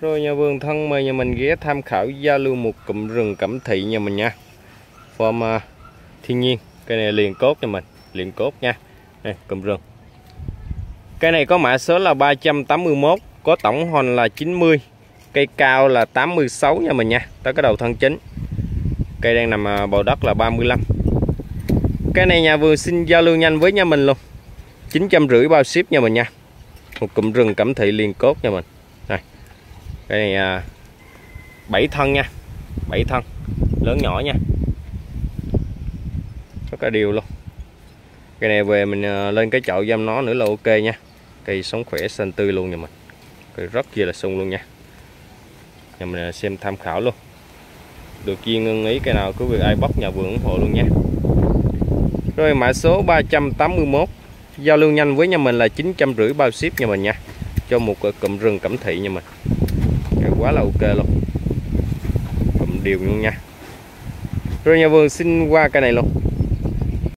Rồi nhà vườn thân mời nhà mình ghé tham khảo giao lưu một cụm rừng cẩm thị nhà mình nha. Form uh, thiên nhiên. Cây này liền cốt cho mình. Liền cốt nha. Đây cụm rừng. Cây này có mã số là 381 Có tổng hòn là 90 Cây cao là 86 nha mình nha. Tới cái đầu thân chính. Cây đang nằm à, bầu đất là 35 Cái này nhà vườn xin giao lưu nhanh với nhà mình luôn. 950 bao ship nha mình nha. Một cụm rừng cẩm thị liền cốt nha mình. Đây. Cái này à, bảy thân nha. Bảy thân, Lớn nhỏ nha. Rất là điều luôn. Cái này về mình à, lên cái chậu giam nó nữa là ok nha. Cây sống khỏe, xanh tươi luôn nha mình. Cây rất kia là sung luôn nha. Nhà mình à, xem tham khảo luôn. Được duyên ưng ý cái nào cứ việc ai bóc nhà vườn ủng hộ luôn nha. Rồi mã số 381 giao lưu nhanh với nhà mình là 950 bao ship nha mình nha. Cho một cụm rừng cẩm thị nha mình quá là ok luôn. Cầm điều luôn nha. Rồi nhà vườn xin qua cây này luôn.